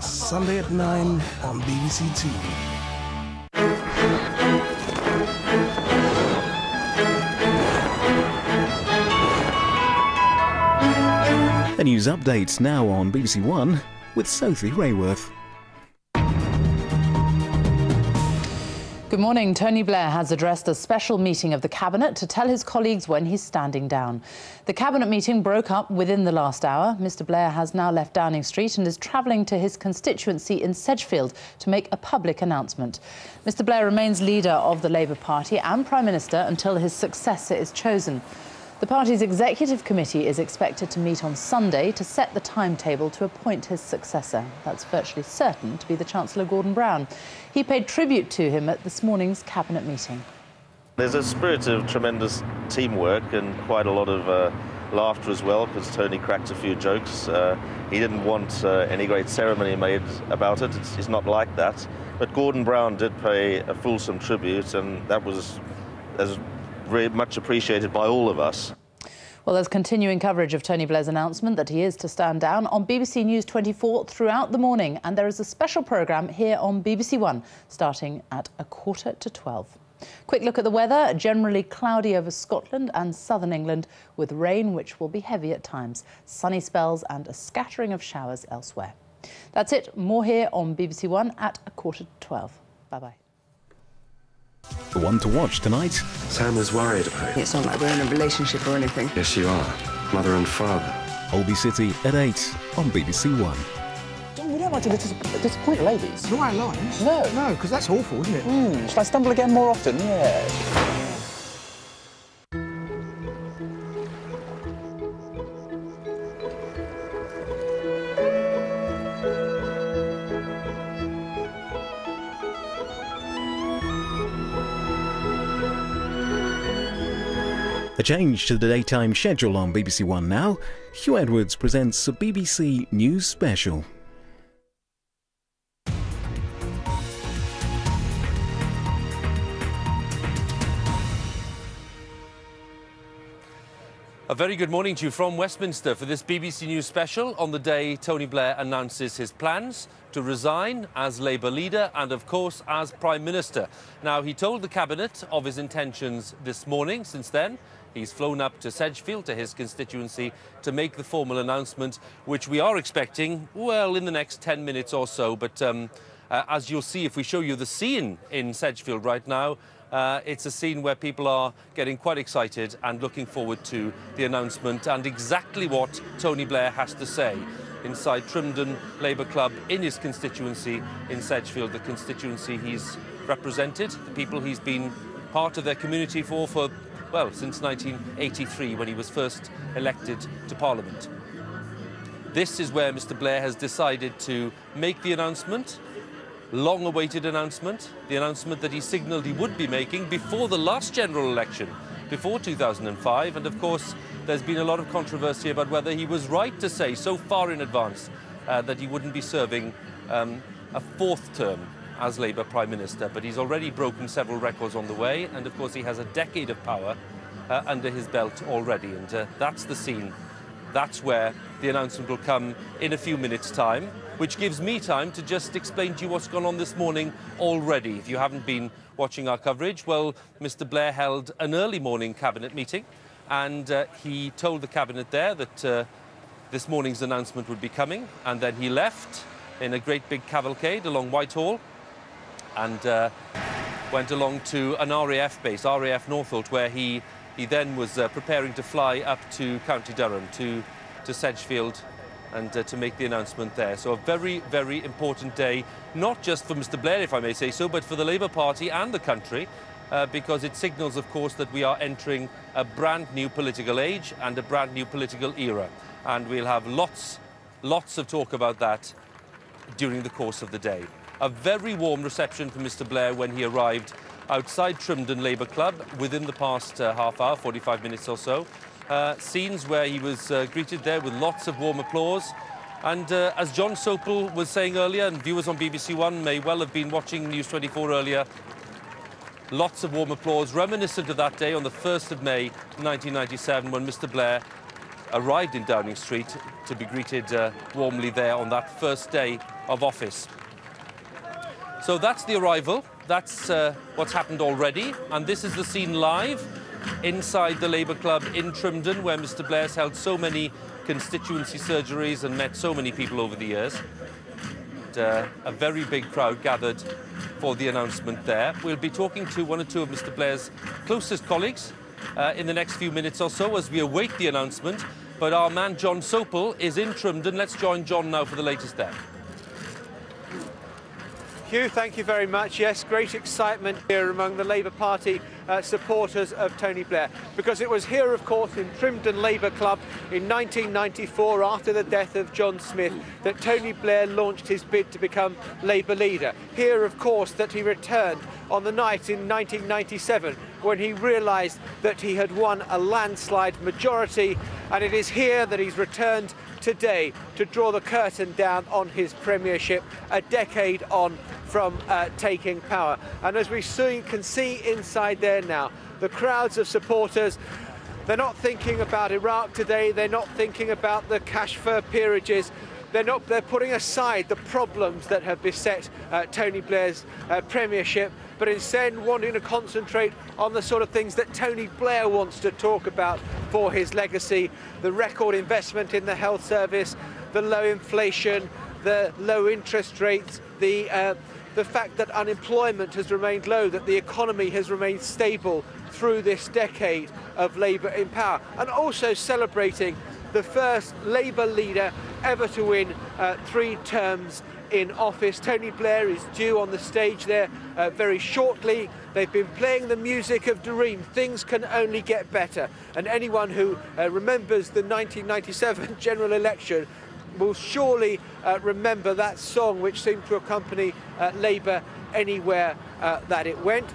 Sunday at 9 on BBC Two. The news updates now on BBC One with Sophie Raworth. Good morning. Tony Blair has addressed a special meeting of the Cabinet to tell his colleagues when he's standing down. The Cabinet meeting broke up within the last hour. Mr Blair has now left Downing Street and is travelling to his constituency in Sedgefield to make a public announcement. Mr Blair remains leader of the Labour Party and Prime Minister until his successor is chosen. The party's executive committee is expected to meet on Sunday to set the timetable to appoint his successor. That's virtually certain to be the Chancellor Gordon Brown. He paid tribute to him at this morning's cabinet meeting. There's a spirit of tremendous teamwork and quite a lot of uh, laughter as well because Tony cracked a few jokes. Uh, he didn't want uh, any great ceremony made about it. It's, not like that. But Gordon Brown did pay a fulsome tribute, and that was as very much appreciated by all of us. Well, there's continuing coverage of Tony Blair's announcement that he is to stand down on BBC News 24 throughout the morning, and there is a special programme here on BBC One starting at a quarter to 12. Quick look at the weather. Generally cloudy over Scotland and southern England, with rain which will be heavy at times, sunny spells and a scattering of showers elsewhere. That's it. More here on BBC One at a quarter to 12. Bye-bye. The one to watch tonight. Sam is worried about you. It's not like we're in a relationship or anything. Yes, you are. Mother and father. Holby City at 8 on BBC One. We don't like to dis disappoint ladies. Do I lines? No. No, because that's awful, isn't it? Mm. Should I stumble again more often? Yeah. A change to the daytime schedule on BBC One now. Huw Edwards presents a BBC News Special. A very good morning to you from Westminster for this BBC News special on the day Tony Blair announces his plans to resign as Labour leader and, of course, as Prime Minister. Now, he told the Cabinet of his intentions this morning. Since then, He's flown up to Sedgefield, to his constituency, to make the formal announcement, which we are expecting, well, in the next 10 minutes or so. But um, uh, as you'll see, if we show you the scene in Sedgefield right now, uh, it's a scene where people are getting quite excited and looking forward to the announcement and exactly what Tony Blair has to say inside Trimdon Labour Club in his constituency in Sedgefield, the constituency he's represented, the people he's been part of their community for for well, since 1983 when he was first elected to Parliament. This is where Mr Blair has decided to make the announcement, long-awaited announcement, the announcement that he signalled he would be making before the last general election, before 2005, and of course there's been a lot of controversy about whether he was right to say so far in advance uh, that he wouldn't be serving um, a fourth term as Labour Prime Minister, but he's already broken several records on the way, and of course he has a decade of power uh, under his belt already, and uh, that's the scene. That's where the announcement will come in a few minutes' time, which gives me time to just explain to you what's gone on this morning already. If you haven't been watching our coverage, well, Mr Blair held an early morning cabinet meeting, and uh, he told the cabinet there that uh, this morning's announcement would be coming, and then he left in a great big cavalcade along Whitehall and uh, went along to an RAF base, RAF Northolt, where he, he then was uh, preparing to fly up to County Durham, to, to Sedgefield, and uh, to make the announcement there. So a very, very important day, not just for Mr Blair, if I may say so, but for the Labour Party and the country, uh, because it signals, of course, that we are entering a brand new political age and a brand new political era. And we'll have lots, lots of talk about that during the course of the day a very warm reception for Mr Blair when he arrived outside Trimdon Labour Club within the past uh, half hour, 45 minutes or so. Uh, scenes where he was uh, greeted there with lots of warm applause. And uh, as Jon Sopel was saying earlier, and viewers on BBC One may well have been watching News 24 earlier, lots of warm applause reminiscent of that day on the 1st of May 1997 when Mr Blair arrived in Downing Street to be greeted uh, warmly there on that first day of office. So that's the arrival. That's uh, what's happened already. And this is the scene live inside the Labour Club in Trimdon, where Mr Blair's held so many constituency surgeries and met so many people over the years. And, uh, a very big crowd gathered for the announcement there. We'll be talking to one or two of Mr Blair's closest colleagues uh, in the next few minutes or so as we await the announcement. But our man Jon Sopel is in Trimdon. Let's join John now for the latest there. Huw, thank you very much. Yes, great excitement here among the Labour Party uh, supporters of Tony Blair because it was here, of course, in Trimdon Labour Club in 1994, after the death of John Smith, that Tony Blair launched his bid to become Labour leader. Here, of course, that he returned on the night in 1997 when he realised that he had won a landslide majority, and it is here that he's returned today to draw the curtain down on his premiership a decade on from uh, taking power. And as we soon can see inside there now, the crowds of supporters they're not thinking about Iraq today. They're not thinking about the cash for peerages. They're not. They're putting aside the problems that have beset uh, Tony Blair's uh, premiership, but instead wanting to concentrate on the sort of things that Tony Blair wants to talk about for his legacy: the record investment in the health service, the low inflation, the low interest rates, the uh, the fact that unemployment has remained low, that the economy has remained stable through this decade of Labour in power, and also celebrating the first Labour leader ever to win uh, three terms in office. Tony Blair is due on the stage there uh, very shortly. They've been playing the music of D:Ream. Things can only get better. And anyone who uh, remembers the 1997 general election will surely uh, remember that song which seemed to accompany uh, Labour anywhere uh, that it went.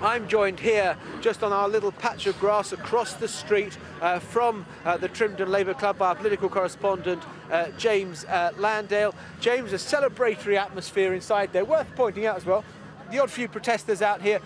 I'm joined here just on our little patch of grass across the street uh, from uh, the Trimdon Labour Club by our political correspondent uh, James uh, Landale. James, a celebratory atmosphere inside there, worth pointing out as well. The odd few protesters out here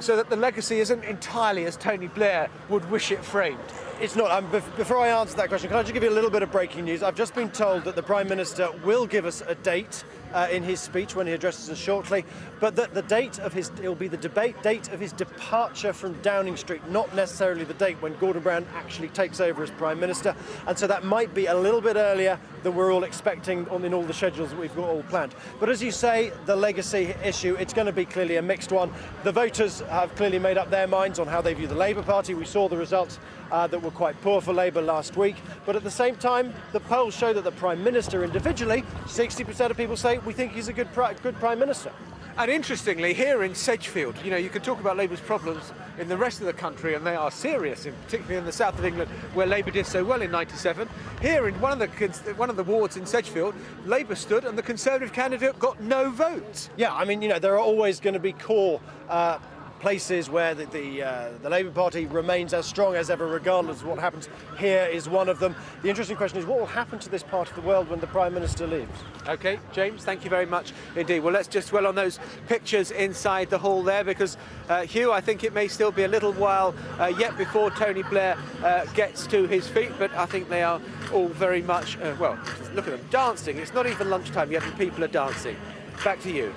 so that the legacy isn't entirely as Tony Blair would wish it framed. It's not. Um, before I answer that question, can I just give you a little bit of breaking news? I've just been told that the Prime Minister will give us a date uh, in his speech when he addresses us shortly, but that the date of his, it will be the debate date of his departure from Downing Street, not necessarily the date when Gordon Brown actually takes over as Prime Minister. And so that might be a little bit earlier than we're all expecting on, in all the schedules that we've got all planned. But as you say, the legacy issue, it's going to be clearly a mixed one. The voters have clearly made up their minds on how they view the Labour Party. We saw the results uh, that were quite poor for Labour last week. But at the same time, the polls show that the Prime Minister individually, 60% of people say we think he's a good, good Prime Minister. And interestingly, here in Sedgefield, you know, you can talk about Labour's problems in the rest of the country, and they are serious, in, particularly in the south of England, where Labour did so well in '97. Here, in one of the one of the wards in Sedgefield, Labour stood, and the Conservative candidate got no votes. Yeah, I mean, you know, there are always going to be core. Uh, places where the, the, uh, the, Labour Party remains as strong as ever, regardless of what happens. Here is one of them. The interesting question is what will happen to this part of the world when the Prime Minister leaves? OK, James, thank you very much indeed. Well, let's just dwell on those pictures inside the hall there because, uh, Huw, I think it may still be a little while uh, yet before Tony Blair uh, gets to his feet, but I think they are all very much, uh, well, look at them dancing. It's not even lunchtime yet and people are dancing. Back to you.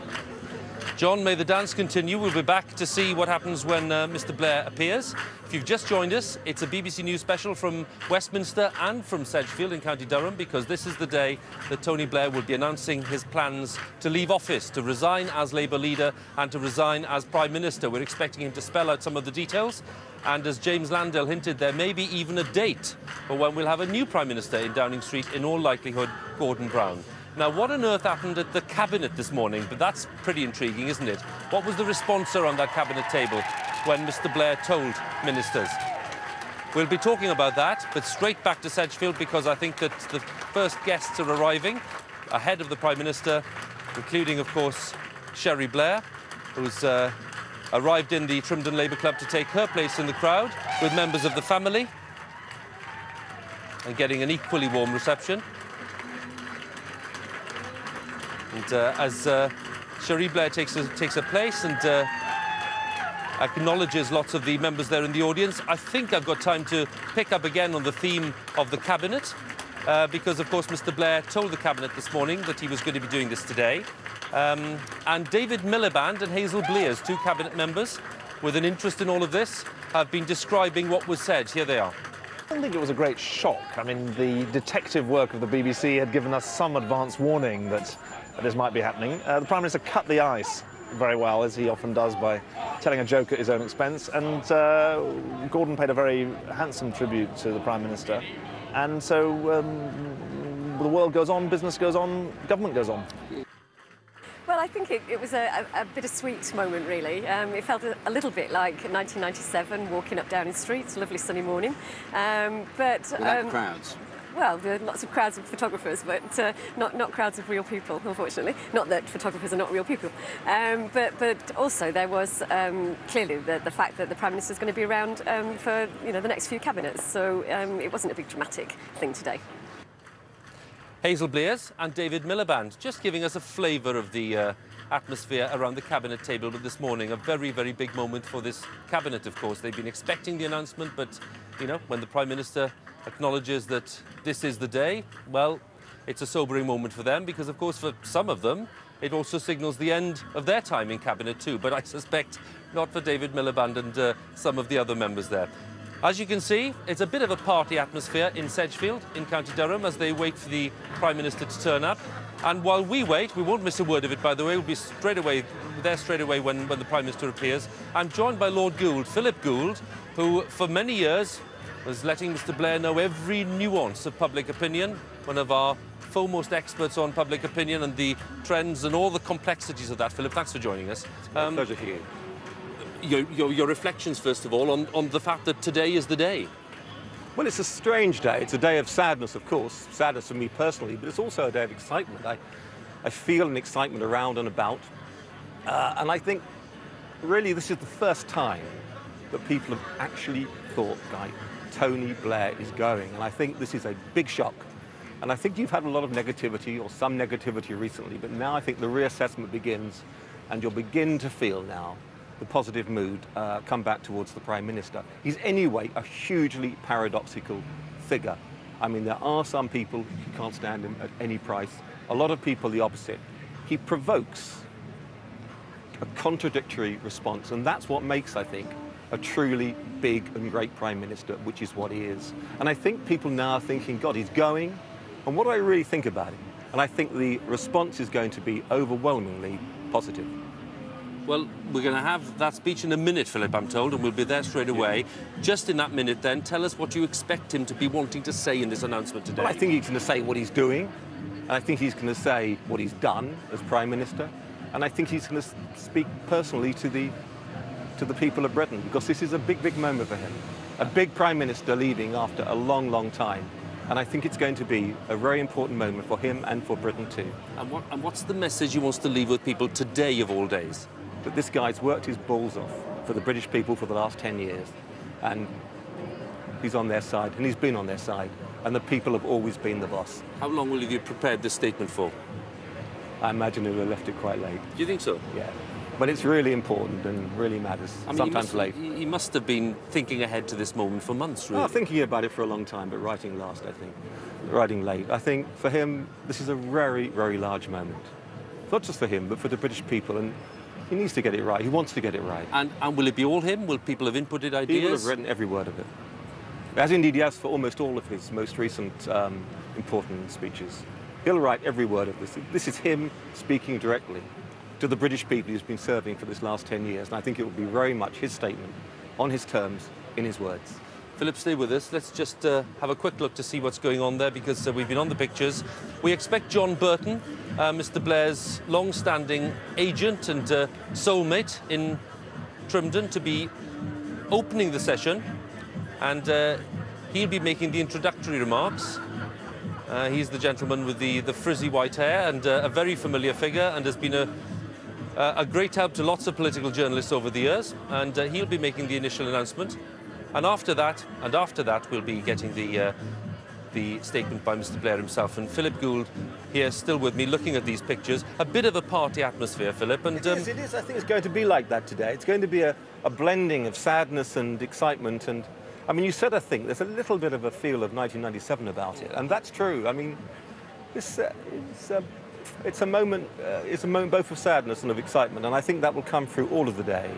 John, may the dance continue. We'll be back to see what happens when uh, Mr Blair appears. If you've just joined us, it's a BBC News special from Westminster and from Sedgefield in County Durham because this is the day that Tony Blair will be announcing his plans to leave office, to resign as Labour leader and to resign as Prime Minister. We're expecting him to spell out some of the details. And as James Landale hinted, there may be even a date for when we'll have a new Prime Minister in Downing Street, in all likelihood, Gordon Brown. Now, what on earth happened at the Cabinet this morning? But that's pretty intriguing, isn't it? What was the response around that Cabinet table when Mr Blair told ministers? We'll be talking about that, but straight back to Sedgefield because I think that the first guests are arriving ahead of the Prime Minister, including, of course, Cherie Blair, who's uh, arrived in the Trimdon Labour Club to take her place in the crowd with members of the family and getting an equally warm reception. And uh, as uh, Cherie Blair takes a, takes place and uh, acknowledges lots of the members there in the audience. I think I've got time to pick up again on the theme of the cabinet, uh, because of course Mr. Blair told the cabinet this morning that he was going to be doing this today. Um, and David Miliband and Hazel Blears, two cabinet members with an interest in all of this, have been describing what was said. Here they are. I don't think it was a great shock. I mean, the detective work of the BBC had given us some advance warning that this might be happening. Uh, the Prime Minister cut the ice very well, as he often does, by telling a joke at his own expense. And uh, Gordon paid a very handsome tribute to the Prime Minister. And so um, the world goes on, business goes on, government goes on. Well, I think it, it was a, a, a, bittersweet moment, really. Um, it felt a, a, little bit like 1997, walking up Downing Street, a lovely sunny morning. Um, but Without um, crowds. Well, there are lots of crowds of photographers, but uh, not, not crowds of real people, unfortunately. Not that photographers are not real people. Um, but, but also there was um, clearly the, the fact that the Prime Minister is going to be around um, for you know, the next few cabinets. So um, it wasn't a big dramatic thing today. Hazel Blears and David Miliband, just giving us a flavour of the uh, atmosphere around the cabinet table this morning. A very, very big moment for this cabinet, of course. They've been expecting the announcement, but, you know, when the Prime Minister acknowledges that this is the day, well, it's a sobering moment for them because, of course, for some of them, it also signals the end of their time in cabinet too, but I suspect not for David Miliband and uh, some of the other members there. As you can see, it's a bit of a party atmosphere in Sedgefield, in County Durham, as they wait for the Prime Minister to turn up. And while we wait, we won't miss a word of it, by the way, we'll be straight away, there straight away when, when the Prime Minister appears. I'm joined by Lord Gould, Philip Gould, who for many years was letting Mr Blair know every nuance of public opinion, one of our foremost experts on public opinion and the trends and all the complexities of that. Philip, thanks for joining us. Um, pleasure here your, your, your reflections, first of all, on, on the fact that today is the day. Well, it's a strange day. It's a day of sadness, of course, sadness for me personally, but it's also a day of excitement. I, I feel an excitement around and about. Uh, and I think really this is the first time that people have actually thought, like, Tony Blair is going. And I think this is a big shock. And I think you've had a lot of negativity or some negativity recently, but now I think the reassessment begins and you'll begin to feel now the positive mood uh, come back towards the Prime Minister. He's anyway a hugely paradoxical figure. I mean, there are some people who can't stand him at any price. A lot of people the opposite. He provokes a contradictory response, and that's what makes, I think, a truly big and great Prime Minister, which is what he is. And I think people now are thinking, God, he's going, and what do I really think about him? And I think the response is going to be overwhelmingly positive. Well, we're going to have that speech in a minute, Philip, I'm told, and we'll be there straight away. Just in that minute, then, tell us what you expect him to be wanting to say in this announcement today. Well, I think he's going to say what he's doing. and I think he's going to say what he's done as Prime Minister. And I think he's going to speak personally to the, to the people of Britain, because this is a big, big moment for him. A big Prime Minister leaving after a long, long time. And I think it's going to be a very important moment for him and for Britain too. And, what, and what's the message he wants to leave with people today of all days? that this guy's worked his balls off for the British people for the last 10 years. And he's on their side, and he's been on their side. And the people have always been the boss. How long will you have prepared this statement for? I imagine he'll have left it quite late. Do you think so? Yeah. But it's really important and really matters. I mean, Sometimes he must, late. He must have been thinking ahead to this moment for months, really. Oh, thinking about it for a long time, but writing last, I think. Writing late. I think for him, this is a very, very large moment. Not just for him, but for the British people. And he needs to get it right. He wants to get it right. And, and will it be all him? Will people have inputted ideas? He will have written every word of it. As indeed he has for almost all of his most recent um, important speeches. He'll write every word of this. This is him speaking directly to the British people he's been serving for this last 10 years. And I think it will be very much his statement, on his terms, in his words. Philip, stay with us. Let's just uh, have a quick look to see what's going on there because uh, we've been on the pictures. We expect John Burton, uh, Mr Blair's long-standing agent and uh, soulmate in Trimdon, to be opening the session. And uh, he'll be making the introductory remarks. Uh, he's the gentleman with the, the frizzy white hair and a very familiar figure and has been a, a great help to lots of political journalists over the years. And he'll be making the initial announcement. And after that, and after that, we'll be getting the, uh, the statement by Mr Blair himself. And Philip Gould here, still with me, looking at these pictures. A bit of a party atmosphere, Philip. And, it, um, is, it is. I think it's going to be like that today. It's going to be a, a blending of sadness and excitement. And I mean, you said, I think, there's a little bit of a feel of 1997 about it. And that's true. I mean, it's, uh, it's, uh, it's a moment, uh, it's a moment both of sadness and of excitement. And I think that will come through all of the day.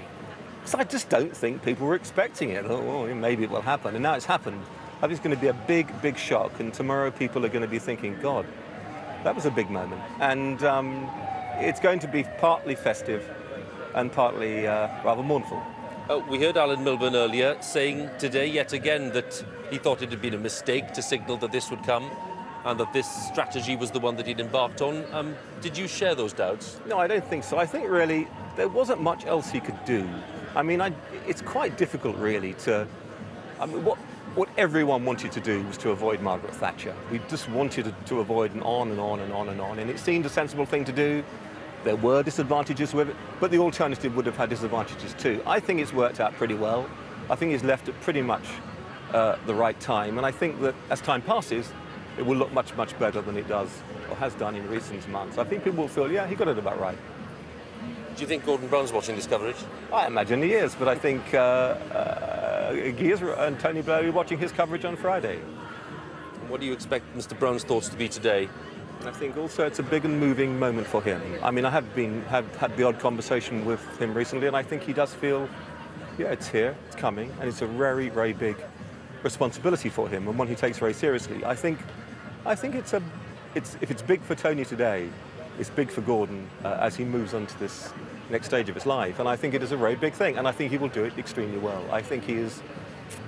Because I just don't think people were expecting it. Oh, maybe it will happen. And now it's happened. I think it's going to be a big, big shock. And tomorrow people are going to be thinking, God, that was a big moment. And um, it's going to be partly festive and partly uh, rather mournful. Uh, we heard Alan Milburn earlier saying today, yet again, that he thought it had been a mistake to signal that this would come and that this strategy was the one that he'd embarked on. Um, did you share those doubts? No, I don't think so. I think really there wasn't much else he could do. I mean, I, it's quite difficult really to. I mean, what, what everyone wanted to do was to avoid Margaret Thatcher. We just wanted to, to avoid and on and on and on and on. And it seemed a sensible thing to do. There were disadvantages with it, but the alternative would have had disadvantages too. I think it's worked out pretty well. I think he's left at pretty much uh, the right time. And I think that as time passes, it will look much, much better than it does or has done in recent months. I think people will feel, yeah, he got it about right. Do you think Gordon Brown's watching this coverage? I imagine he is, but I think uh, uh, and Tony Blair will be watching his coverage on Friday. What do you expect Mr. Brown's thoughts to be today? I think also it's a big and moving moment for him. I mean, I have been have had the odd conversation with him recently, and I think he does feel, yeah, it's here, it's coming, and it's a very, very big responsibility for him and one he takes very seriously. I think, I think it's a, it's if it's big for Tony today, it's big for Gordon uh, as he moves on to this next stage of his life. And I think it is a very big thing, and I think he will do it extremely well. I think he is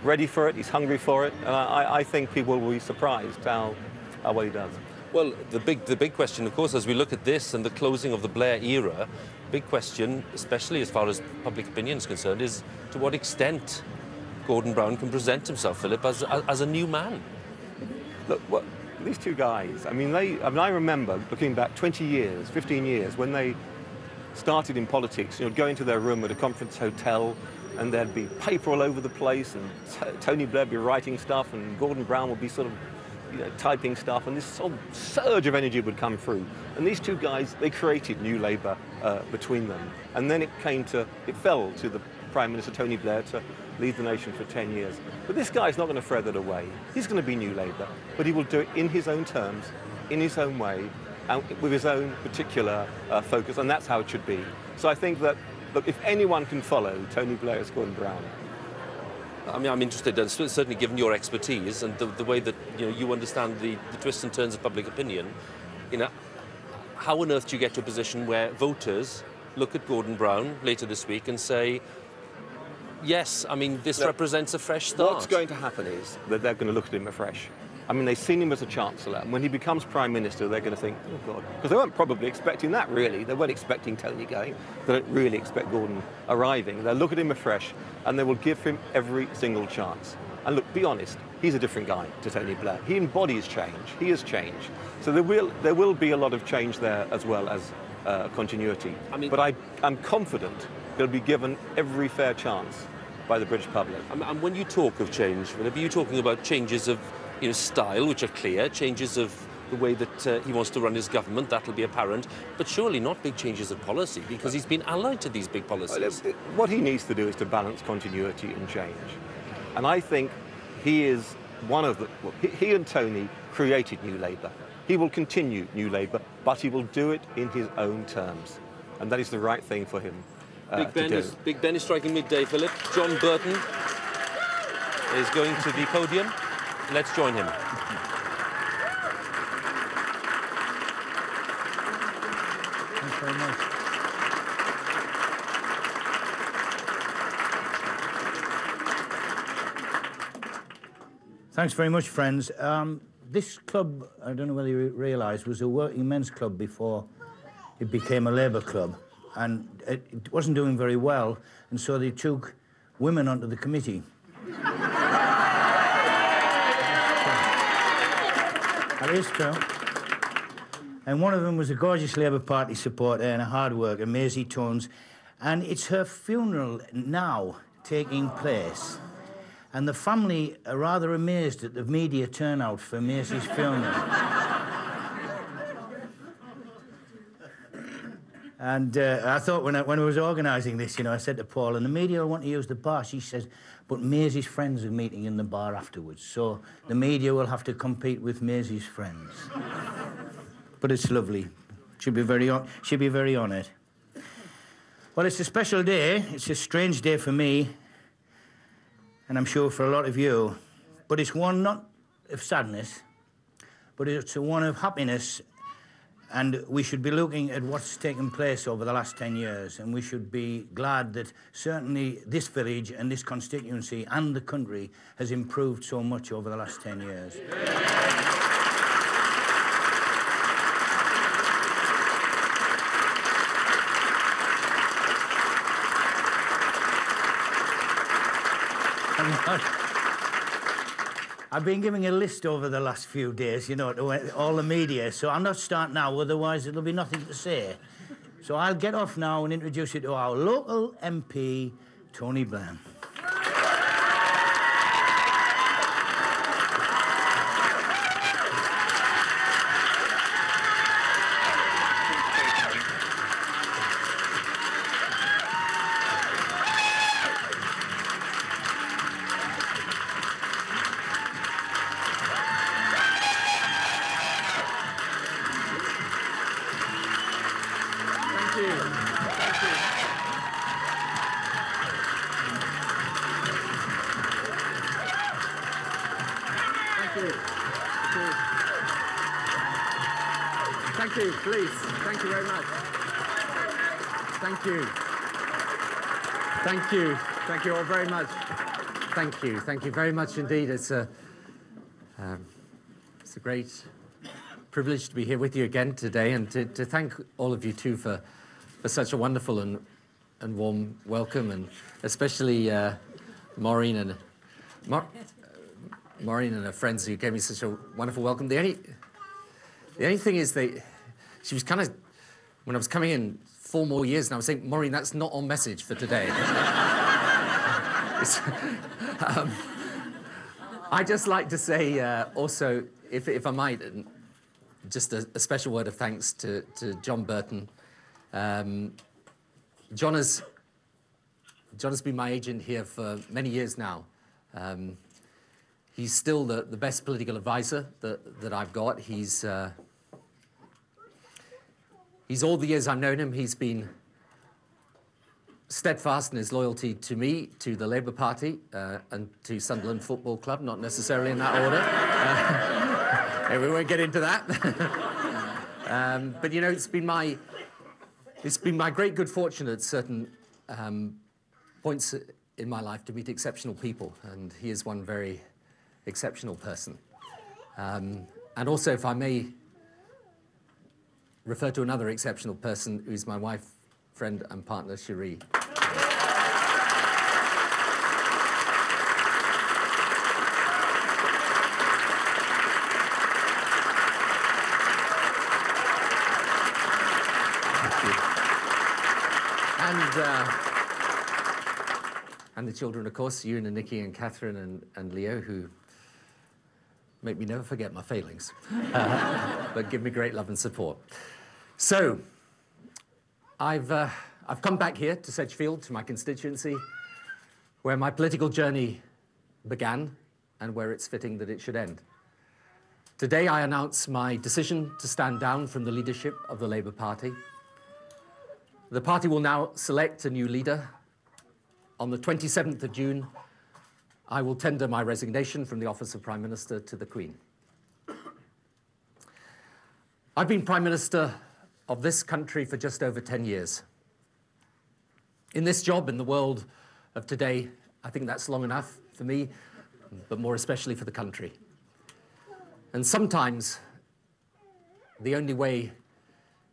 ready for it, he's hungry for it, and I, I think people will be surprised how, how well he does. Well, the big, the big question, of course, as we look at this and the closing of the Blair era, big question, especially as far as public opinion is concerned, is to what extent Gordon Brown can present himself, Philip, as, as, as a new man. Look, what, these two guys, I mean, they, I mean, I remember looking back 20 years, 15 years, when they started in politics, you know, go into their room at a conference hotel and there'd be paper all over the place and Tony Blair would be writing stuff and Gordon Brown would be sort of you know, typing stuff and this of surge of energy would come through. And these two guys, they created New Labour uh, between them. And then it came to, it fell to the Prime Minister Tony Blair to lead the nation for 10 years. But this guy's not going to throw that away. He's going to be New Labour, but he will do it in his own terms, in his own way, and with his own particular uh, focus, and that's how it should be. So I think that, look, if anyone can follow Tony Blair Gordon Brown, I mean, I'm interested, and certainly given your expertise and the, the way that you know you understand the, the twists and turns of public opinion, you know, how on earth do you get to a position where voters look at Gordon Brown later this week and say, yes, I mean, this represents a fresh start. What's going to happen is that they're going to look at him afresh. I mean, they've seen him as a chancellor, and when he becomes prime minister, they're going to think, oh God, because they weren't probably expecting that really. They weren't expecting Tony going. They don't really expect Gordon arriving. They'll look at him afresh, and they will give him every single chance. And look, be honest, he's a different guy to Tony Blair. He embodies change. He has changed. So there will there will be a lot of change there as well as uh, continuity. I mean, but I, I'm confident he'll be given every fair chance by the British public. And when you talk of change, are you're talking about changes of you know, style, which are clear, changes of the way that uh, he wants to run his government, that'll be apparent, but surely not big changes of policy, because he's been allied to these big policies. What he needs to do is to balance continuity and change. And I think he is one of the, well, he and Tony created New Labour. He will continue New Labour, but he will do it in his own terms. And that is the right thing for him Big, ben is, Big Ben is striking midday, Philip. John Burton is going to the podium. Let's join him. Thanks very much. Thanks very much, friends. Um, this club, I don't know whether you realise, was a working men's club before it became a Labour club and it, wasn't doing very well, and so they took women onto the committee. that is true. And one of them was a gorgeous Labour Party supporter and a hard worker, Maisie Tones. And it's her funeral now taking place. And the family are rather amazed at the media turnout for Maisie's funeral. And uh, I thought when I, when I was organising this, you know, I said to Paul, and the media want to use the bar. She says, but Maisie's friends are meeting in the bar afterwards, so the media will have to compete with Maisie's friends. but it's lovely. She'll be very, she'll be very honoured. Well, it's a special day. It's a strange day for me, and I'm sure for a lot of you. But it's one not of sadness, but it's a one of happiness and we should be looking at what's taken place over the last 10 years, and we should be glad that certainly this village and this constituency and the country has improved so much over the last 10 years. I've been giving a list over the last few days, you know, to all the media, so I'll not start now, otherwise there'll be nothing to say. So I'll get off now and introduce you to our local MP, Tony Blair. Thank you all very much. Thank you. Thank you very much indeed. It's a, um, it's a great privilege to be here with you again today and to, to thank all of you too for, for such a wonderful and, and warm welcome and especially uh, Maureen and Maureen and her friends who gave me such a wonderful welcome. The only, the only thing is they, she was kind of, when I was coming in four more years and I was saying, Maureen, that's not on message for today. um, I just like to say uh, also, if, if I might, just a, a, special word of thanks to, to John Burton. Um, John, has, John has been my agent here for many years now. Um, he's still the, the best political advisor that, that I've got. He's, uh, He's all the years I've known him, he's been steadfast in his loyalty to me, to the Labour Party, uh, and to Sunderland Football Club, not necessarily in that order. Uh, we won't get into that. um, but you know, it's been my it's been my great good fortune at certain um, points in my life to meet exceptional people, and he is one very exceptional person. Um, and also, if I may refer to another exceptional person who's my wife, friend, and partner, Cherie. And, uh, and the children, of course, Euan and Nicky and Kathryn and, and Leo, who make me never forget my failings, uh, but give me great love and support. So, I've, uh, I've come back here to Sedgefield, to my constituency, where my political journey began and where it's fitting that it should end. Today, I announce my decision to stand down from the leadership of the Labour Party. The party will now select a new leader. On the 27th of June, I will tender my resignation from the office of Prime Minister to the Queen. I've been Prime Minister of this country for just over 10 years. In this job, in the world of today, I think that's long enough for me, but more especially for the country. And sometimes the only way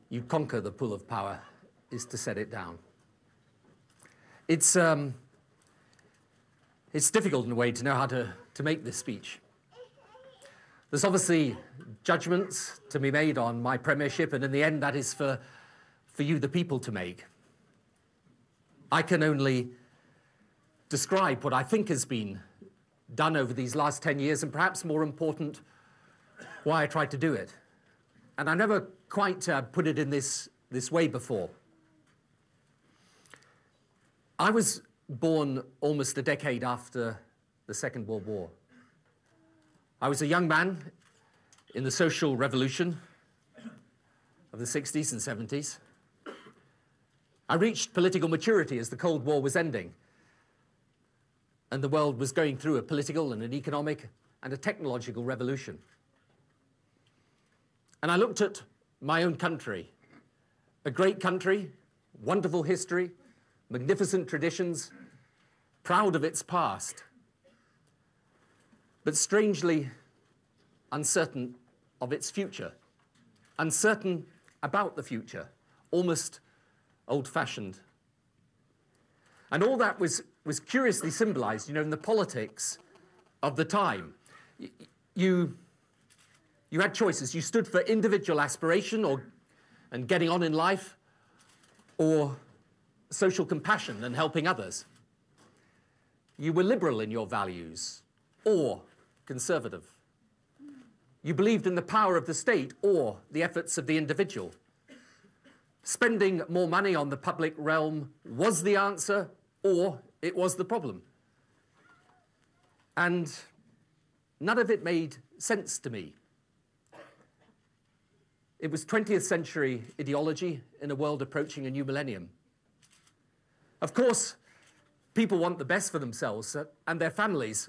you conquer the pull of power is to set it down. It's, um, it's difficult in a way to know how to, to make this speech. There's obviously judgments to be made on my premiership, and in the end, that is for, for you, the people, to make. I can only describe what I think has been done over these last 10 years, and perhaps more important, why I tried to do it. And I never quite uh, put it in this, this way before. I was born almost a decade after the Second World War. I was a young man in the social revolution of the 60s and 70s. I reached political maturity as the Cold War was ending and the world was going through a political and an economic and a technological revolution. And I looked at my own country, a great country, wonderful history, magnificent traditions, proud of its past, but strangely uncertain of its future, uncertain about the future, almost old fashioned. And all that was, was curiously symbolized, you know, in the politics of the time. You, you had choices. You stood for individual aspiration or, and getting on in life, or social compassion and helping others. You were liberal in your values or conservative. You believed in the power of the state or the efforts of the individual. Spending more money on the public realm was the answer or it was the problem. And none of it made sense to me. It was 20th century ideology in a world approaching a new millennium. Of course, people want the best for themselves and their families,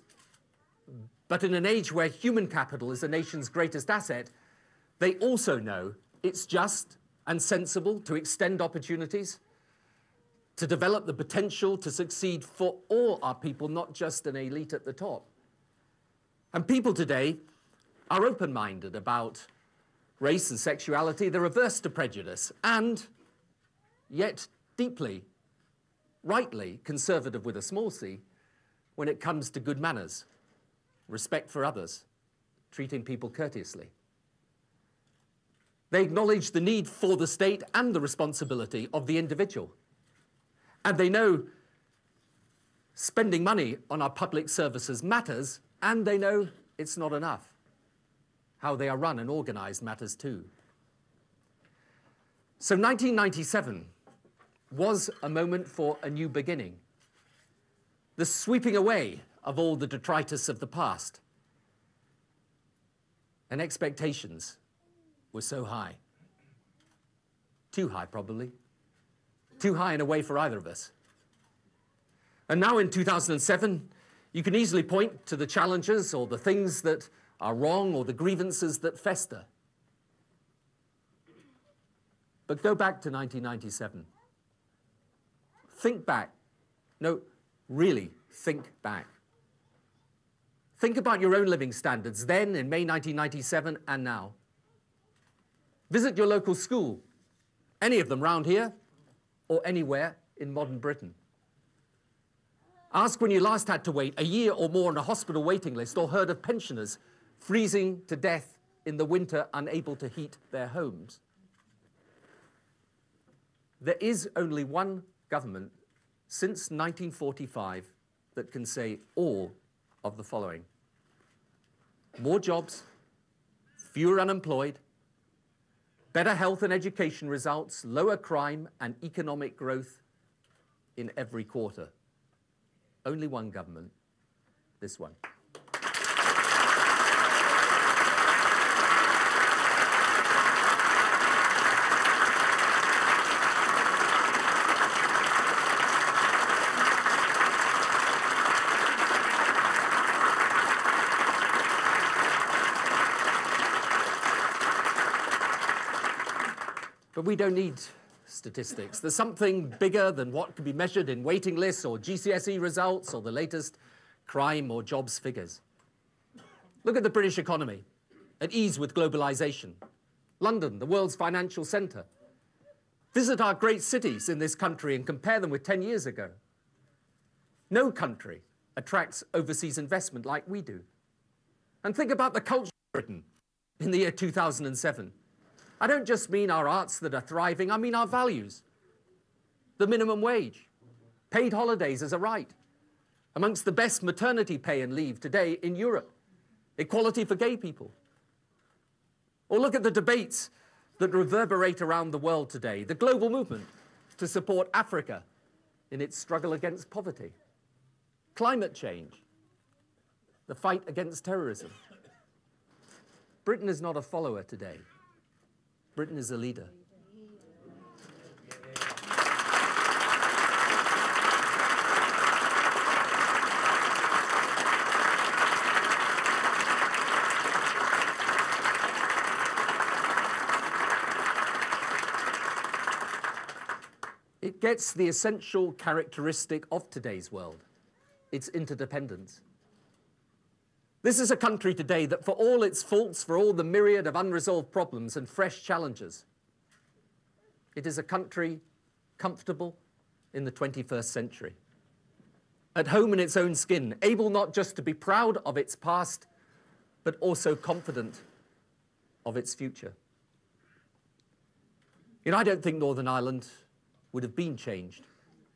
but in an age where human capital is a nation's greatest asset, they also know it's just and sensible to extend opportunities, to develop the potential to succeed for all our people, not just an elite at the top. And people today are open minded about race and sexuality, they're averse to prejudice, and yet deeply rightly conservative with a small c when it comes to good manners, respect for others, treating people courteously. They acknowledge the need for the state and the responsibility of the individual. And they know spending money on our public services matters, and they know it's not enough. How they are run and organized matters too. So 1997 was a moment for a new beginning. The sweeping away of all the detritus of the past. And expectations were so high. Too high, probably. Too high in a way for either of us. And now in 2007, you can easily point to the challenges or the things that are wrong or the grievances that fester. But go back to 1997. Think back. No, really, think back. Think about your own living standards then in May 1997 and now. Visit your local school, any of them round here or anywhere in modern Britain. Ask when you last had to wait a year or more on a hospital waiting list or heard of pensioners freezing to death in the winter unable to heat their homes. There is only one government since 1945 that can say all of the following more jobs, fewer unemployed, better health and education results, lower crime, and economic growth in every quarter. Only one government, this one. Don't need statistics. There's something bigger than what can be measured in waiting lists or GCSE results or the latest crime or jobs figures. Look at the British economy, at ease with globalization. London, the world's financial center. Visit our great cities in this country and compare them with 10 years ago. No country attracts overseas investment like we do. And think about the culture of Britain in the year 2007. I don't just mean our arts that are thriving, I mean our values. The minimum wage, paid holidays as a right, amongst the best maternity pay and leave today in Europe, equality for gay people. Or look at the debates that reverberate around the world today, the global movement to support Africa in its struggle against poverty, climate change, the fight against terrorism. Britain is not a follower today. Britain is a leader. It gets the essential characteristic of today's world its interdependence. This is a country today that, for all its faults, for all the myriad of unresolved problems and fresh challenges, it is a country comfortable in the 21st century. At home in its own skin, able not just to be proud of its past, but also confident of its future. You know, I don't think Northern Ireland would have been changed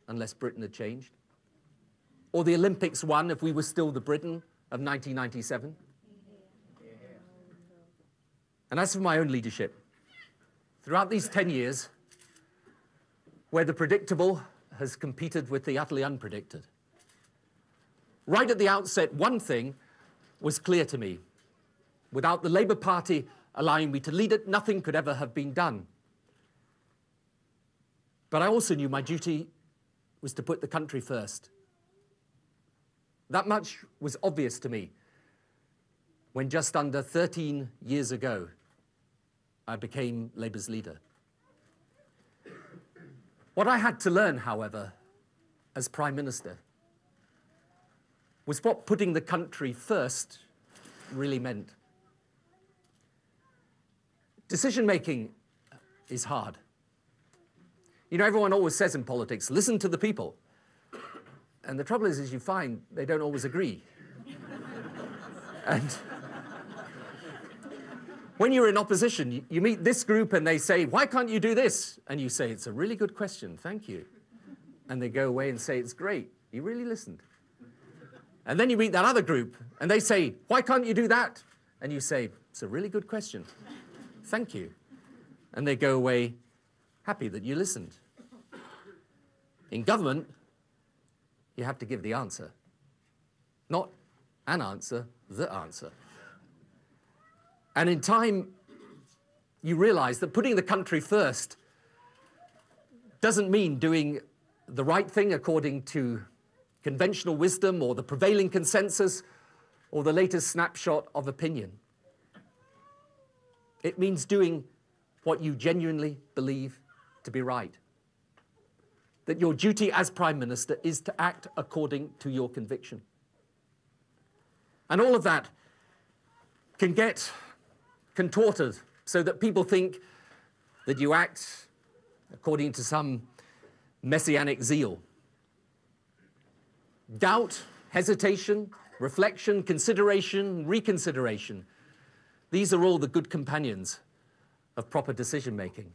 unless Britain had changed. Or the Olympics won if we were still the Britain of 1997. And as for my own leadership, throughout these 10 years, where the predictable has competed with the utterly unpredicted, right at the outset, one thing was clear to me. Without the Labour Party allowing me to lead it, nothing could ever have been done. But I also knew my duty was to put the country first. That much was obvious to me when just under 13 years ago I became Labour's leader. What I had to learn, however, as Prime Minister, was what putting the country first really meant. Decision making is hard. You know, everyone always says in politics, listen to the people. And the trouble is, is you find they don't always agree. and when you're in opposition, you, you, meet this group and they say, why can't you do this? And you say, it's a really good question, thank you. And they go away and say, it's great, you really listened. And then you meet that other group and they say, why can't you do that? And you say, it's a really good question, thank you. And they go away happy that you listened. In government, you have to give the answer. Not an answer, the answer. And in time, you realize that putting the country first doesn't mean doing the right thing according to conventional wisdom or the prevailing consensus or the latest snapshot of opinion. It means doing what you genuinely believe to be right that your duty as Prime Minister is to act according to your conviction. And all of that can get contorted so that people think that you act according to some messianic zeal. Doubt, hesitation, reflection, consideration, reconsideration. These are all the good companions of proper decision making.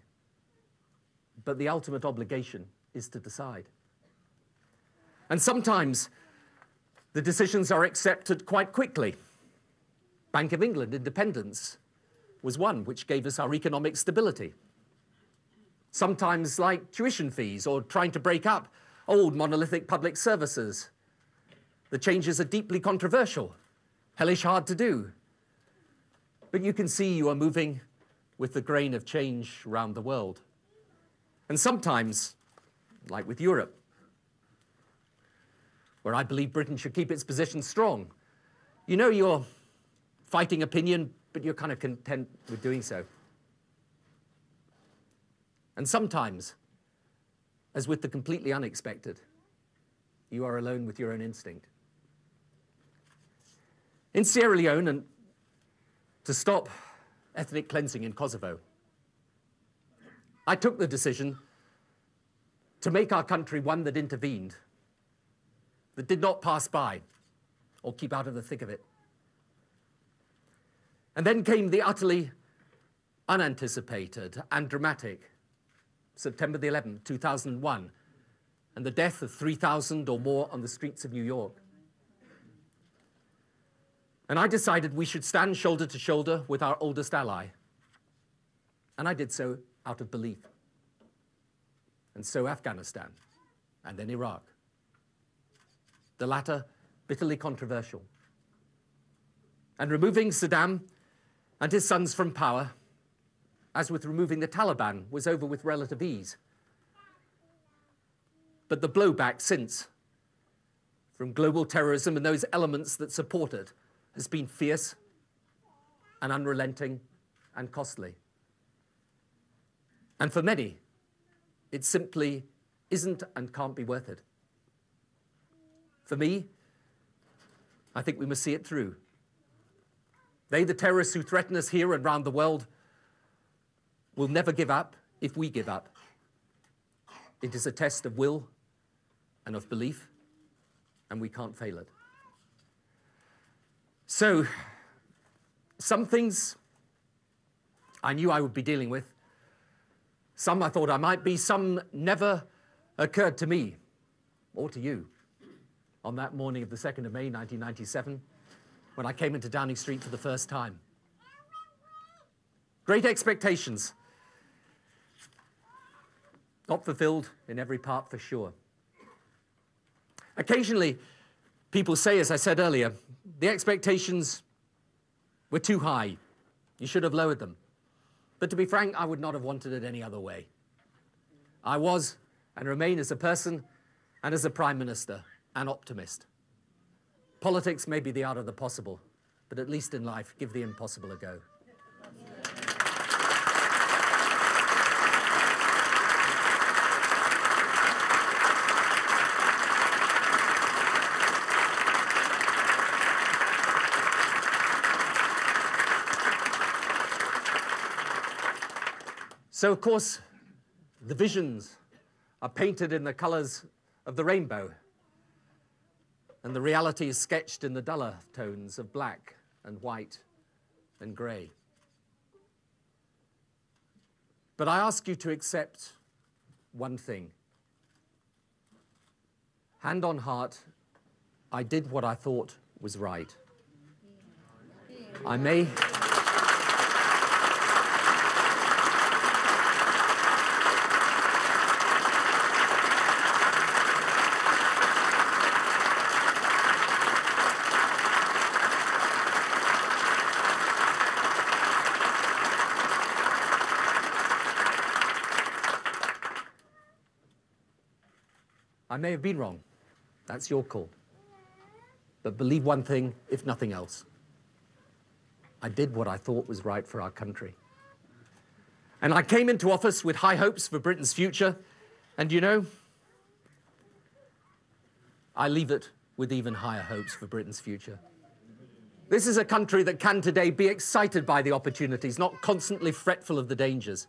But the ultimate obligation is to decide. And sometimes the decisions are accepted quite quickly. Bank of England independence was one which gave us our economic stability. Sometimes, like tuition fees or trying to break up old monolithic public services. The changes are deeply controversial, hellish hard to do. But you can see you are moving with the grain of change around the world. And sometimes like with Europe, where I believe Britain should keep its position strong. You know you're fighting opinion, but you're kind of content with doing so. And sometimes, as with the completely unexpected, you are alone with your own instinct. In Sierra Leone, and to stop ethnic cleansing in Kosovo, I took the decision to make our country one that intervened, that did not pass by or keep out of the thick of it. And then came the utterly unanticipated and dramatic September the 11th, 2001, and the death of 3,000 or more on the streets of New York. And I decided we should stand shoulder to shoulder with our oldest ally. And I did so out of belief. And so Afghanistan, and then Iraq. The latter bitterly controversial. And removing Saddam and his sons from power, as with removing the Taliban, was over with relative ease. But the blowback since, from global terrorism and those elements that support it, has been fierce and unrelenting and costly. And for many, it simply isn't and can't be worth it. For me, I think we must see it through. They, the terrorists who threaten us here and around the world, will never give up if we give up. It is a test of will and of belief, and we can't fail it. So, some things I knew I would be dealing with, some I thought I might be, some never occurred to me or to you on that morning of the 2nd of May 1997 when I came into Downing Street for the first time. Great expectations. Not fulfilled in every part for sure. Occasionally, people say, as I said earlier, the expectations were too high. You should have lowered them. But to be frank, I would not have wanted it any other way. I was and remain as a person and as a Prime Minister an optimist. Politics may be the art of the possible, but at least in life, give the impossible a go. So, of course, the visions are painted in the colors of the rainbow, and the reality is sketched in the duller tones of black and white and grey. But I ask you to accept one thing. Hand on heart, I did what I thought was right. I may. I may have been wrong. That's your call. But believe one thing, if nothing else. I did what I thought was right for our country. And I came into office with high hopes for Britain's future. And you know, I leave it with even higher hopes for Britain's future. This is a country that can today be excited by the opportunities, not constantly fretful of the dangers.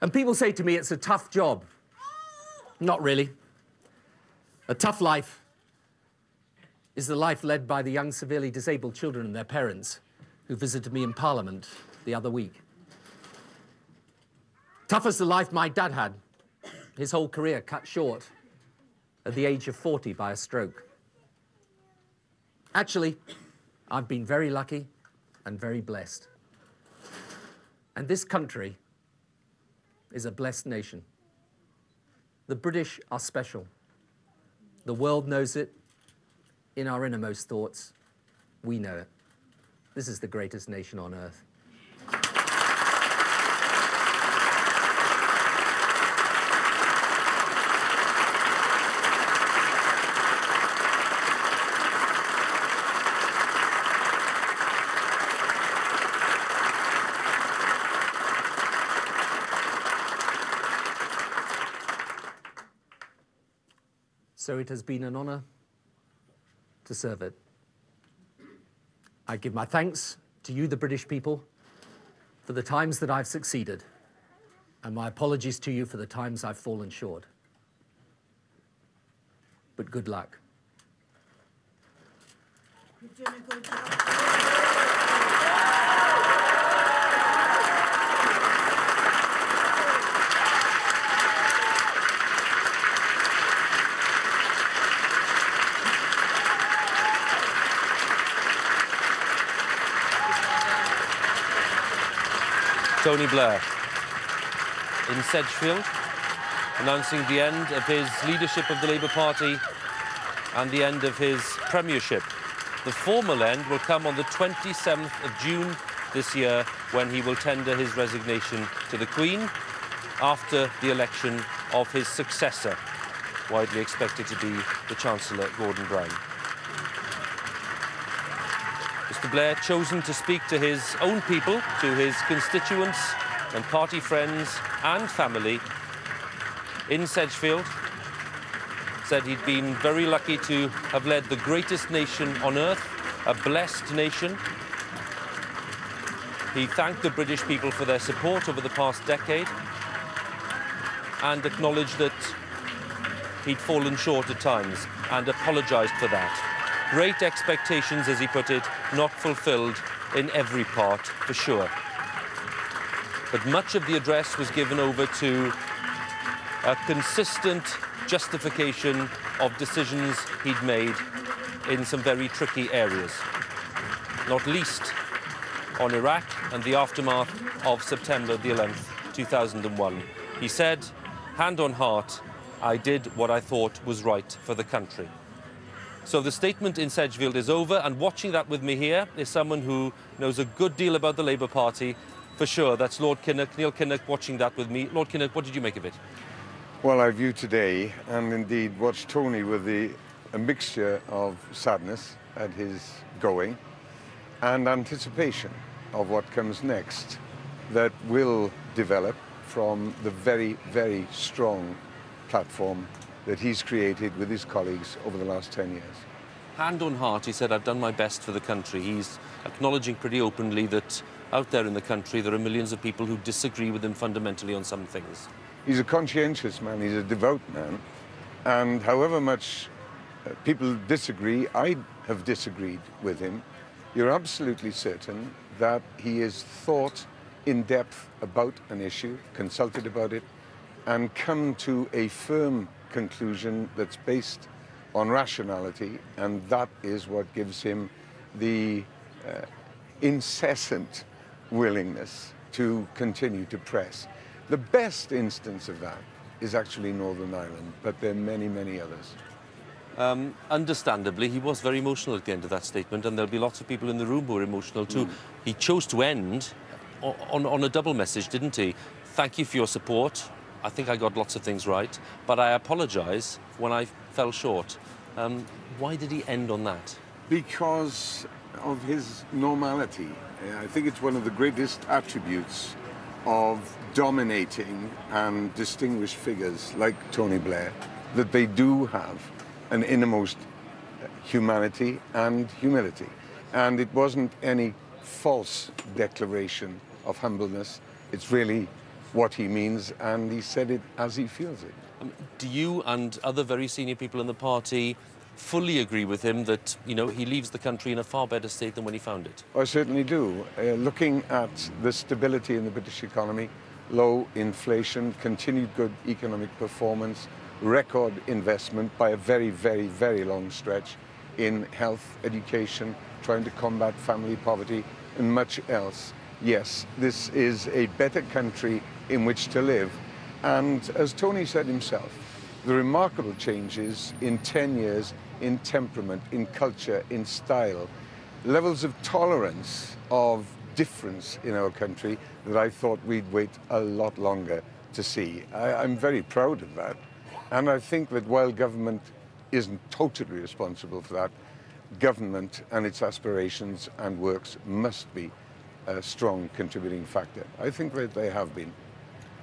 And people say to me, it's a tough job. Not really. A tough life is the life led by the young severely disabled children and their parents who visited me in Parliament the other week. Tough as the life my dad had, his whole career cut short at the age of 40 by a stroke. Actually, I've been very lucky and very blessed. And this country is a blessed nation. The British are special. The world knows it. In our innermost thoughts, we know it. This is the greatest nation on earth. So it has been an honour to serve it. I give my thanks to you, the British people, for the times that I've succeeded, and my apologies to you for the times I've fallen short. But good luck. Tony Blair in Sedgefield, announcing the end of his leadership of the Labour Party and the end of his premiership. The formal end will come on the 27th of June this year when he will tender his resignation to the Queen after the election of his successor, widely expected to be the Chancellor Gordon Brown. Mr Blair chosen to speak to his own people, to his constituents and party friends and family in Sedgefield, said he'd been very lucky to have led the greatest nation on earth, a blessed nation. He thanked the British people for their support over the past decade and acknowledged that he'd fallen short at times and apologised for that. Great expectations, as he put it, not fulfilled in every part, for sure. But much of the address was given over to a consistent justification of decisions he'd made in some very tricky areas, not least on Iraq and the aftermath of September the 11th, 2001. He said, hand on heart, I did what I thought was right for the country. So the statement in Sedgefield is over, and watching that with me here is someone who knows a good deal about the Labour Party, for sure. That's Lord Kinnock, Neil Kinnock, watching that with me. Lord Kinnock, what did you make of it? Well, I view today, and indeed watched Tony with the, a mixture of sadness at his going and anticipation of what comes next that will develop from the very, very strong platform that he's created with his colleagues over the last 10 years. Hand on heart, he said, I've done my best for the country. He's acknowledging pretty openly that out there in the country there are millions of people who disagree with him fundamentally on some things. He's a conscientious man, he's a devout man, and however much uh, people disagree, I have disagreed with him, you're absolutely certain that he has thought in depth about an issue, consulted about it, and come to a firm conclusion that's based on rationality, and that is what gives him the uh, incessant willingness to continue to press. The best instance of that is actually Northern Ireland, but there are many, many others. Um, understandably, he was very emotional at the end of that statement, and there'll be lots of people in the room who are emotional too. Mm. He chose to end on, on a double message, didn't he? Thank you for your support. I think I got lots of things right, but I apologise when I fell short. Um, why did he end on that? Because of his normality. I think it's one of the greatest attributes of dominating and distinguished figures like Tony Blair that they do have an innermost humanity and humility. And it wasn't any false declaration of humbleness. It's really what he means, and he said it as he feels it. Um, do you and other very senior people in the party fully agree with him that you know he leaves the country in a far better state than when he found it? I certainly do. Uh, looking at the stability in the British economy, low inflation, continued good economic performance, record investment by a very, very, very long stretch in health, education, trying to combat family poverty, and much else. Yes, this is a better country in which to live. And as Tony said himself, the remarkable changes in 10 years in temperament, in culture, in style, levels of tolerance of difference in our country that I thought we'd wait a lot longer to see. I, am very proud of that. And I think that while government isn't totally responsible for that, government and its aspirations and works must be a strong contributing factor. I think that they have been.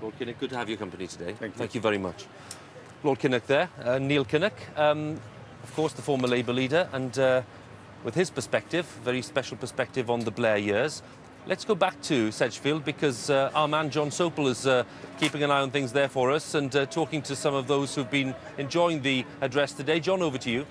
Lord Kinnock, good to have your company today. Thank you, Thank you very much. Lord Kinnock there, uh, Neil Kinnock, um, of course the former Labour leader, and uh, with his perspective, very special perspective on the Blair years. Let's go back to Sedgefield because uh, our man Jon Sopel is uh, keeping an eye on things there for us and uh, talking to some of those who've been enjoying the address today. Jon, over to you.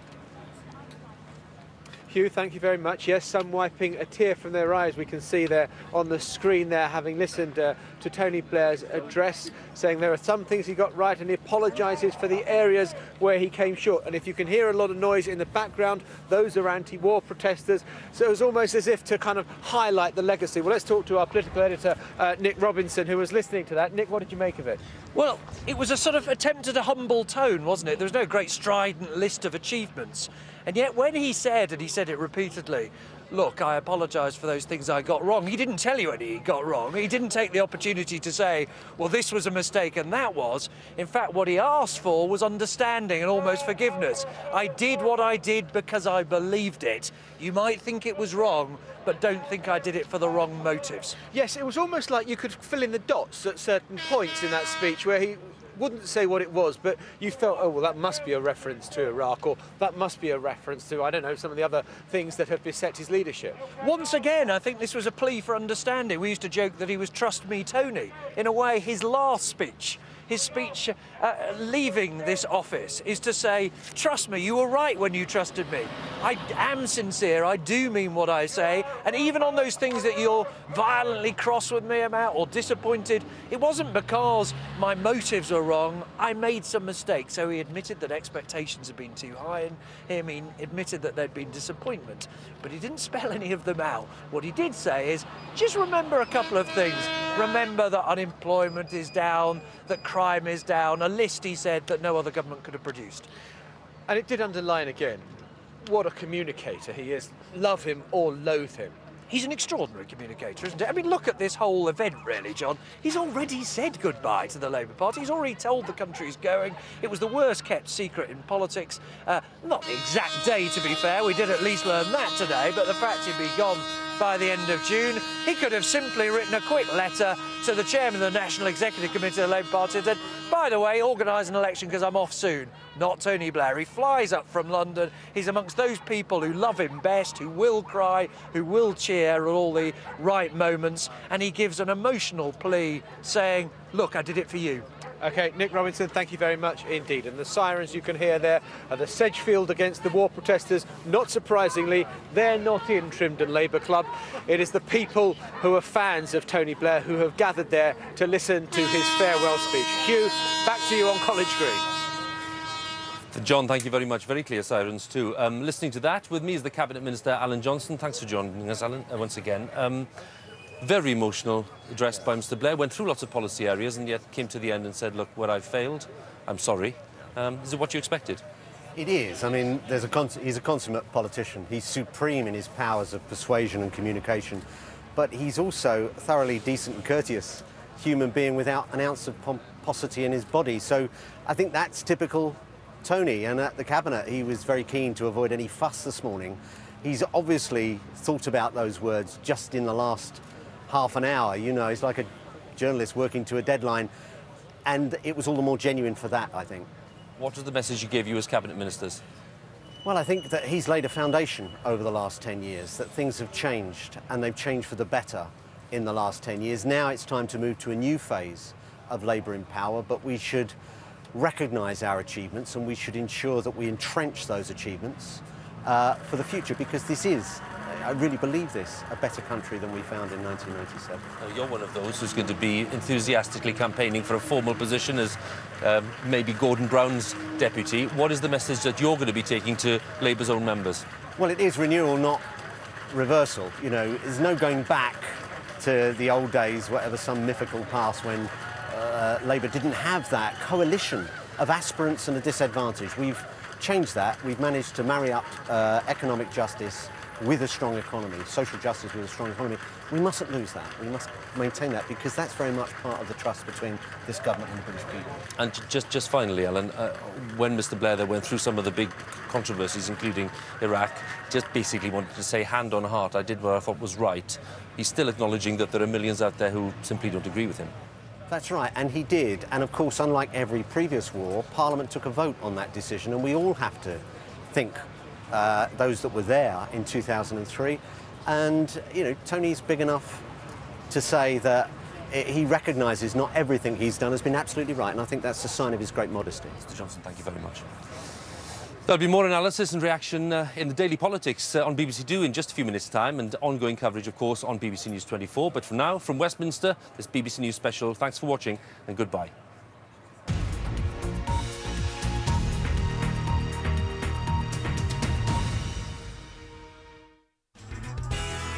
Huw, thank you very much. Yes, some wiping a tear from their eyes. We can see there on the screen there, having listened uh, to Tony Blair's address, saying there are some things he got right and he apologises for the areas where he came short. And if you can hear a lot of noise in the background, those are anti-war protesters. So it was almost as if to kind of highlight the legacy. Well, let's talk to our political editor, uh, Nick Robinson, who was listening to that. Nick, what did you make of it? Well, it was a sort of attempt at a humble tone, wasn't it? There was no great strident list of achievements. And yet, when he said, and he said it repeatedly, look, I apologise for those things I got wrong, he didn't tell you any he got wrong. He didn't take the opportunity to say, well, this was a mistake and that was. In fact, what he asked for was understanding and almost forgiveness. I did what I did because I believed it. You might think it was wrong, but don't think I did it for the wrong motives. Yes, it was almost like you could fill in the dots at certain points in that speech where he wouldn't say what it was, but you felt, oh, well, that must be a reference to Iraq, or that must be a reference to, I don't know, some of the other things that have beset his leadership. Once again, I think this was a plea for understanding. We used to joke that he was Trust Me Tony. In a way, his last speech his speech uh, leaving this office is to say, trust me, you were right when you trusted me. I am sincere, I do mean what I say, and even on those things that you're violently cross with me about or disappointed, it wasn't because my motives were wrong, I made some mistakes. So he admitted that expectations had been too high and him he admitted that there'd been disappointment. But he didn't spell any of them out. What he did say is, just remember a couple of things. Remember that unemployment is down, that crime is down, a list, he said, that no other government could have produced. And it did underline again what a communicator he is. Love him or loathe him. He's an extraordinary communicator, isn't he? I mean, look at this whole event, really, Jon. He's already said goodbye to the Labour Party. He's already told the country he's going. It was the worst kept secret in politics. Uh, not the exact day, to be fair. We did at least learn that today, but the fact he'd be gone by the end of June. He could have simply written a quick letter to the chairman of the National Executive Committee of the Labour Party and said, by the way, organise an election because I'm off soon. Not Tony Blair. He flies up from London. He's amongst those people who love him best, who will cry, who will cheer at all the right moments. And he gives an emotional plea saying, look, I did it for you. Okay, Nick Robinson, thank you very much indeed. And the sirens you can hear there are the Sedgefield against the war protesters. Not surprisingly, they're not in Trimdon Labour Club. It is the people who are fans of Tony Blair who have gathered there to listen to his farewell speech. Huw, back to you on College Green. Jon, thank you very much. Very clear sirens too. Um, listening to that, with me is the Cabinet Minister, Alan Johnson. Thanks for joining us, Alan, uh, once again. Um, very emotional address by Mr Blair, went through lots of policy areas and yet came to the end and said, look, where I've failed, I'm sorry. Um, is it what you expected? It is. I mean, there's a he's a consummate politician. He's supreme in his powers of persuasion and communication, but he's also a thoroughly decent and courteous human being without an ounce of pomposity in his body. So I think that's typical Tony. And at the cabinet, he was very keen to avoid any fuss this morning. He's obviously thought about those words just in the last half an hour. You know, it's like a journalist working to a deadline. And it was all the more genuine for that, I think. What was the message you gave you as cabinet ministers? Well, I think that he's laid a foundation over the last 10 years, that things have changed, and they've changed for the better in the last 10 years. Now it's time to move to a new phase of Labour in power, but we should recognise our achievements and we should ensure that we entrench those achievements uh, for the future because this is I really believe this, a better country than we found in 1997. Now, you're one of those who's going to be enthusiastically campaigning for a formal position as um, maybe Gordon Brown's deputy. What is the message that you're going to be taking to Labour's own members? Well, it is renewal, not reversal. You know, there's no going back to the old days, whatever some mythical past when uh, Labour didn't have that coalition of aspirants and a disadvantage. We've changed that. We've managed to marry up uh, economic justice with a strong economy, social justice with a strong economy. We mustn't lose that. We must maintain that because that's very much part of the trust between this government and the British people. And just, just finally, Alan, uh, when Mr Blair there went through some of the big controversies, including Iraq, just basically wanted to say, hand on heart, I did what I thought was right. He's still acknowledging that there are millions out there who simply don't agree with him. That's right, and he did. And of course, unlike every previous war, Parliament took a vote on that decision, and we all have to think uh, those that were there in 2003. And, you know, Tony's big enough to say that he recognises not everything he's done has been absolutely right, and I think that's a sign of his great modesty. Mr Johnson, thank you very much. There'll be more analysis and reaction uh, in the daily politics uh, on BBC Two in just a few minutes' time, and ongoing coverage, of course, on BBC News 24. But for now, from Westminster, this BBC News special. Thanks for watching, and goodbye.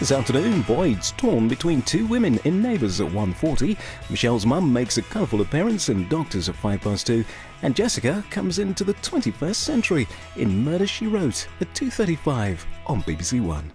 This afternoon, Boyd's torn between two women in Neighbours at 1.40. Michelle's mum makes a colourful appearance in Doctors at 5 past 2. And Jessica comes into the 21st century in Murder, She Wrote at 2.35 on BBC One.